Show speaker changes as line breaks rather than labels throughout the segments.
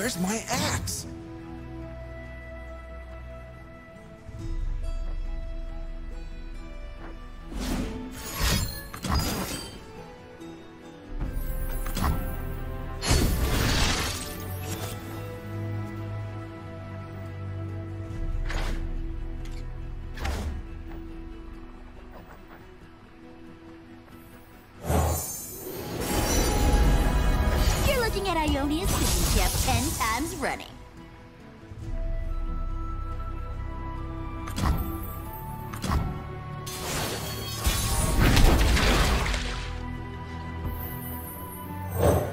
Where's my axe?
You're running.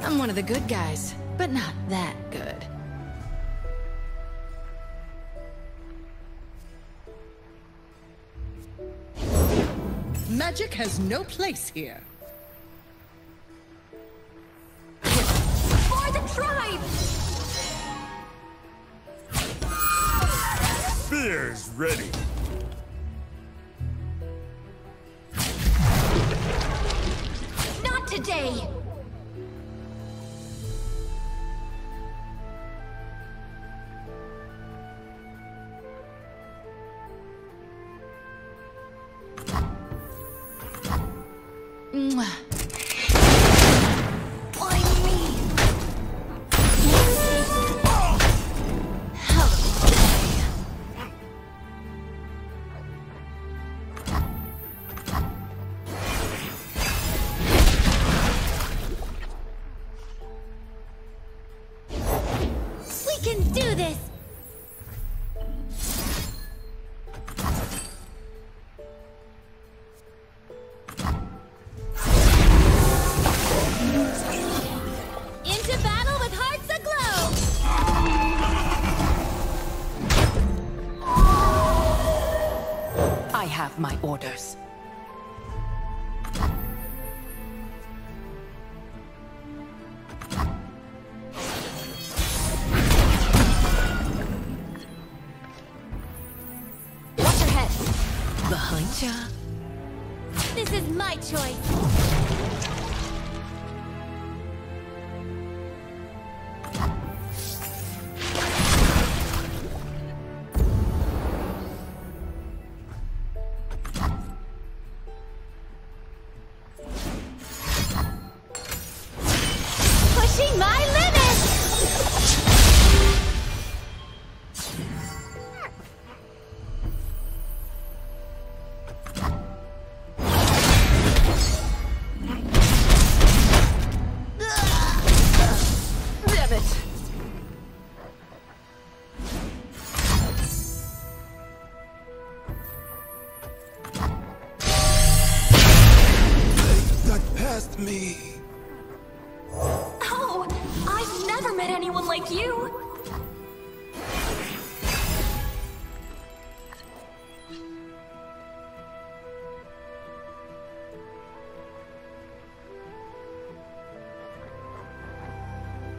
I'm one of the good guys, but not that good.
Magic has no place here.
Spears ready.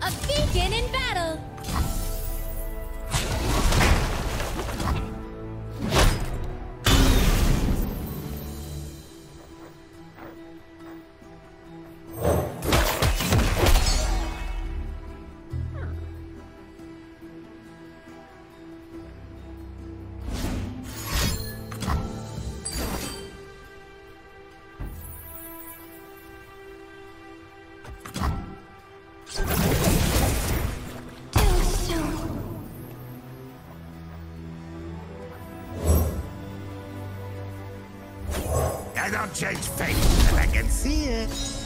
A beacon in battle!
Don't change fate, and I can see it.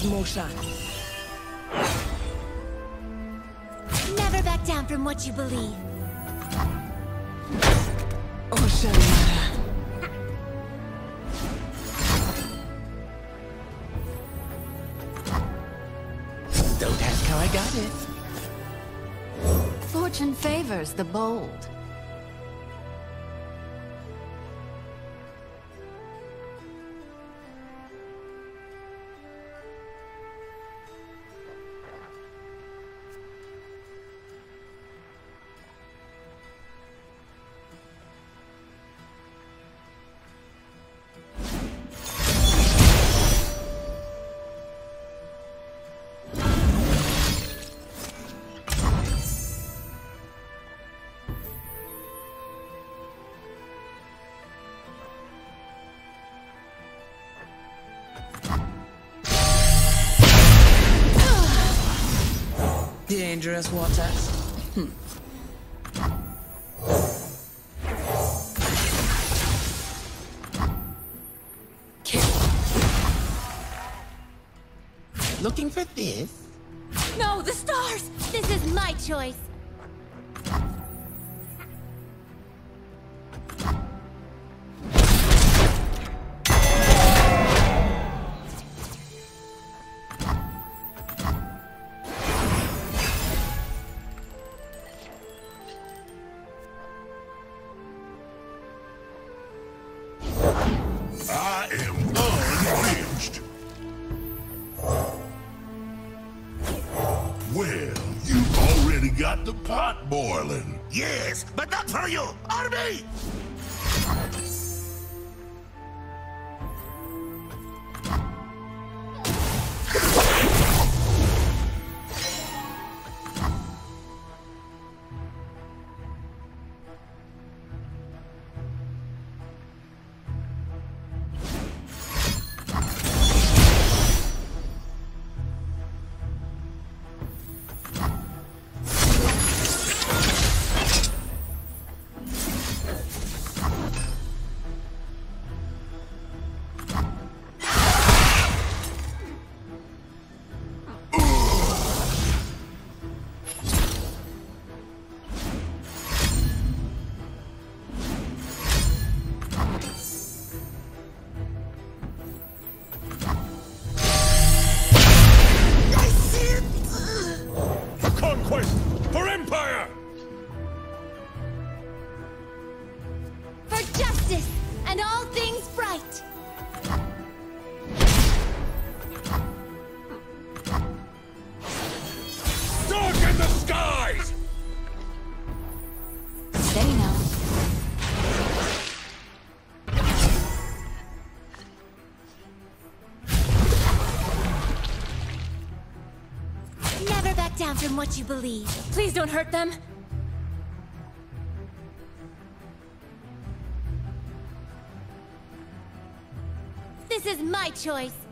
Blessed motion.
Never back down from what you believe.
Ocean
Don't ask how I got it.
Fortune favors the bold.
Dangerous waters.
Looking for this?
No, the stars!
This is my choice. And all things right.
Dark in the skies!
Steady now.
Never back down from what you believe.
Please don't hurt them.
Choice.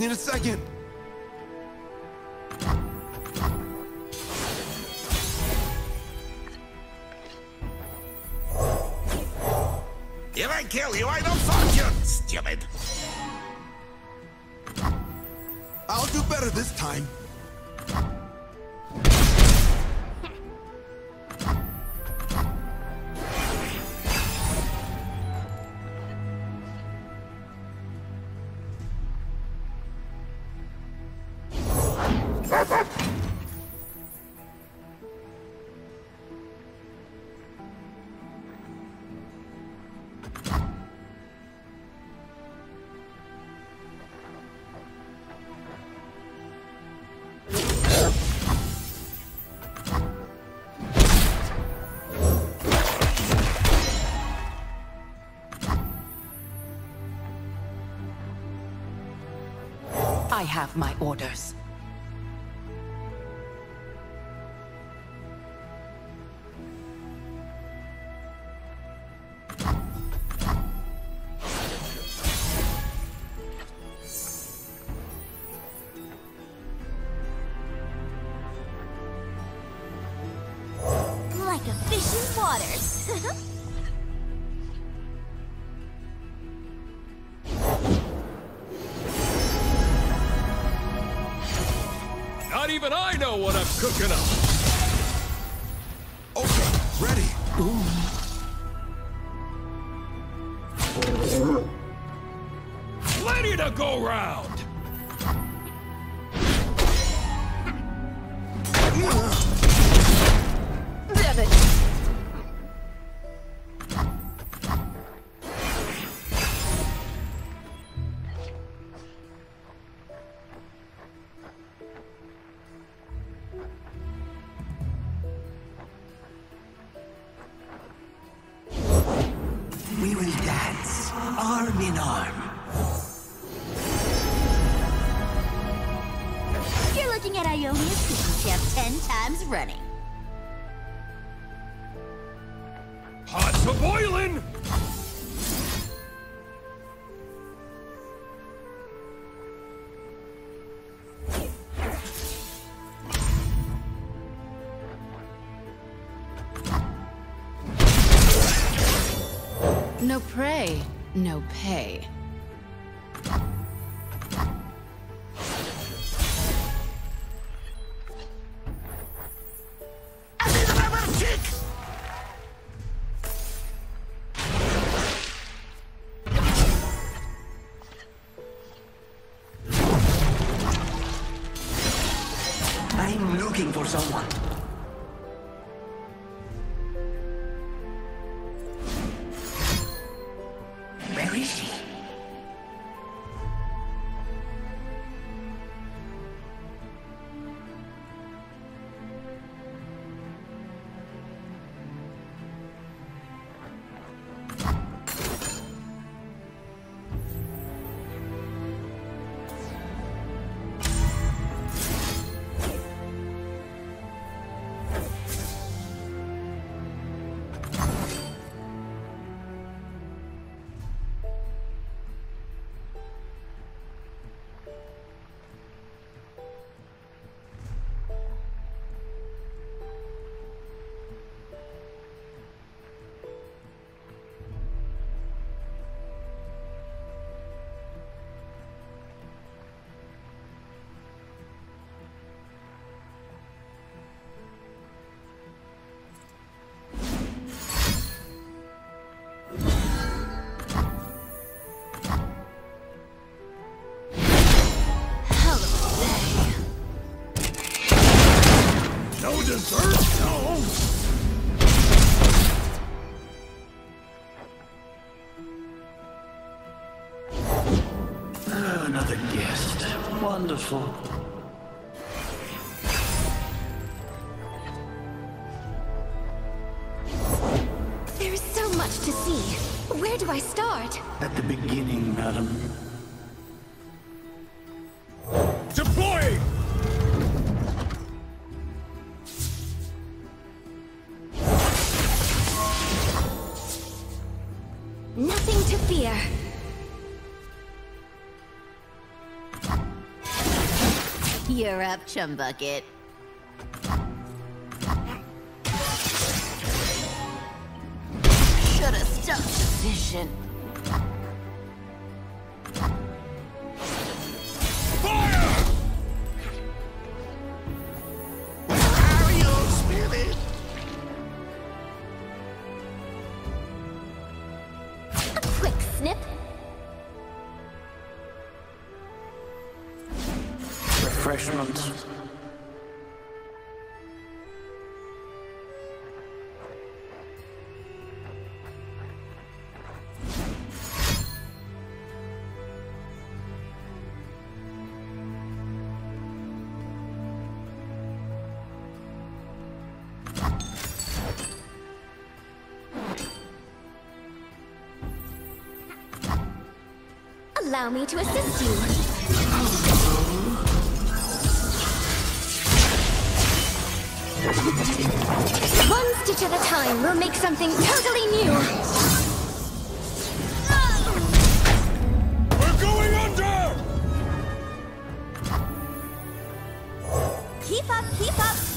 Need a second. If I kill you, I don't fuck you, stupid. I'll do better this time.
Have my orders.
Know what I'm cooking up.
No prey, no pay.
Dessert? No.
Ah, another guest. Wonderful.
There is so much to see. Where do I start?
At the beginning, madam.
You're up, chum bucket. Should have stuck position.
Fire!
Refreshments.
Allow me to assist you. Stitch at a time, we'll make something totally new.
We're going under!
Keep up, keep up.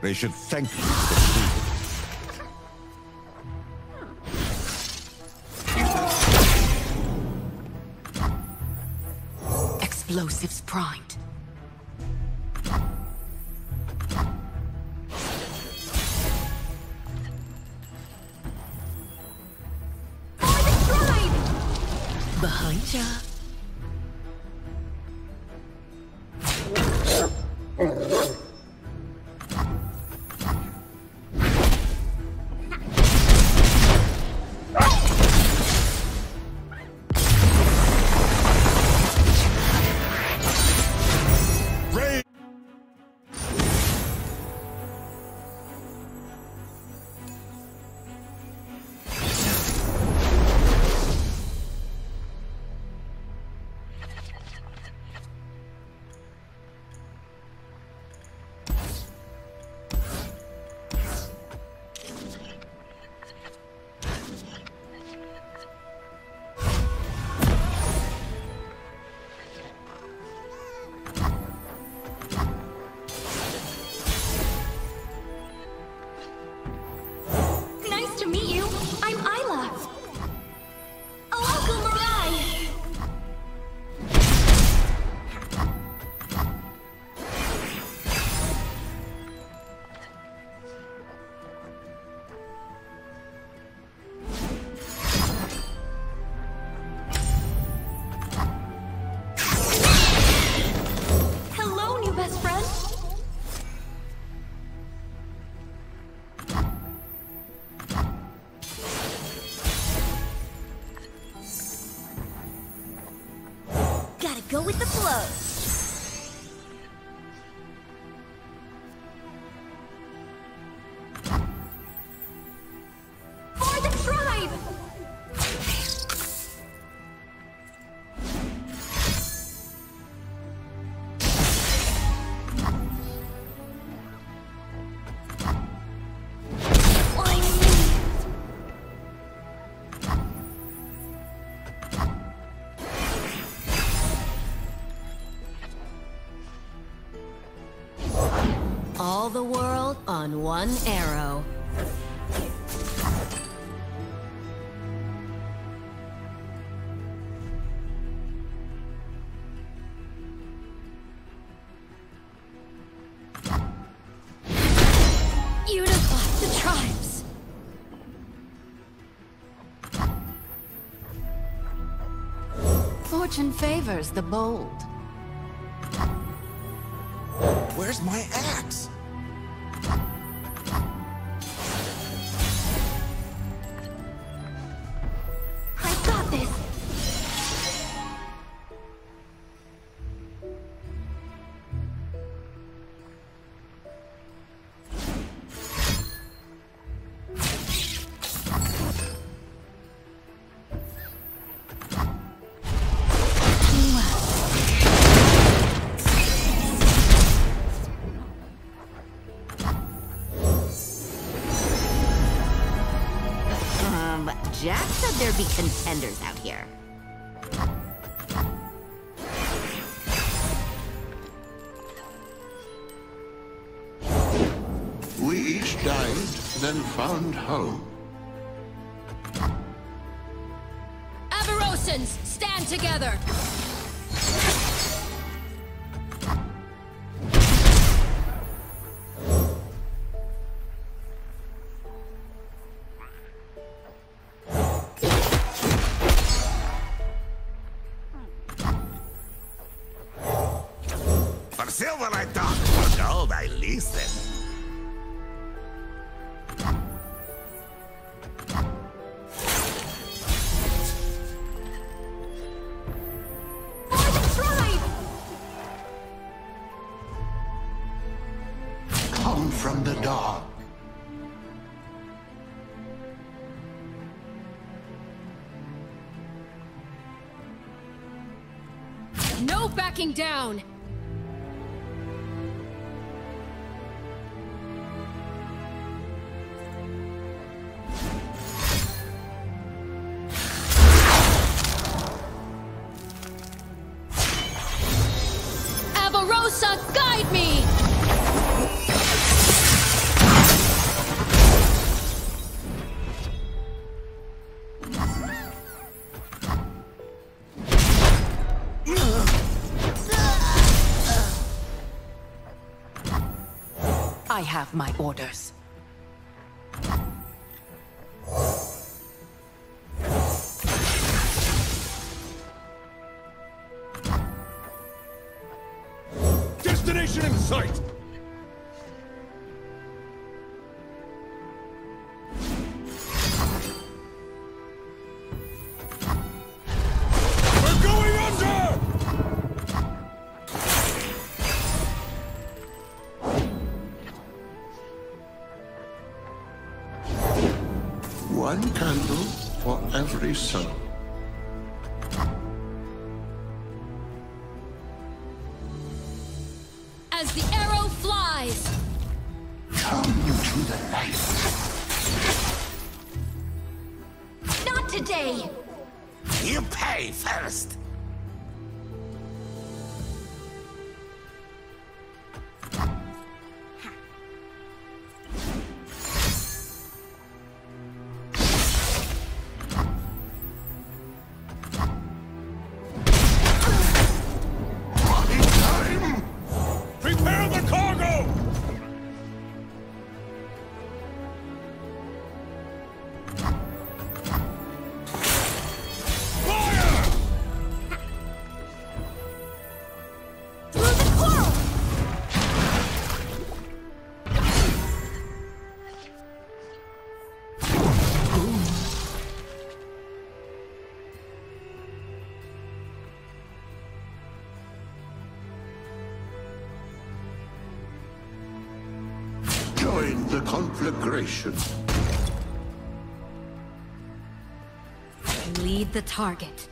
They should thank you for shield.
Explosives primed.
The
world on one arrow.
Unify the tribes!
Fortune favors the bold.
Where's my axe?
Be contenders out here.
We each died, then found home.
Avarosans, stand together!
For silver I talk, for gold I listen.
For the tribe!
Come from the dark.
No backing down! Avarosa, guide me!
I have my orders.
One candle for every soul. Conflagration.
Lead the target.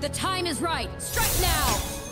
The time is right. Strike now!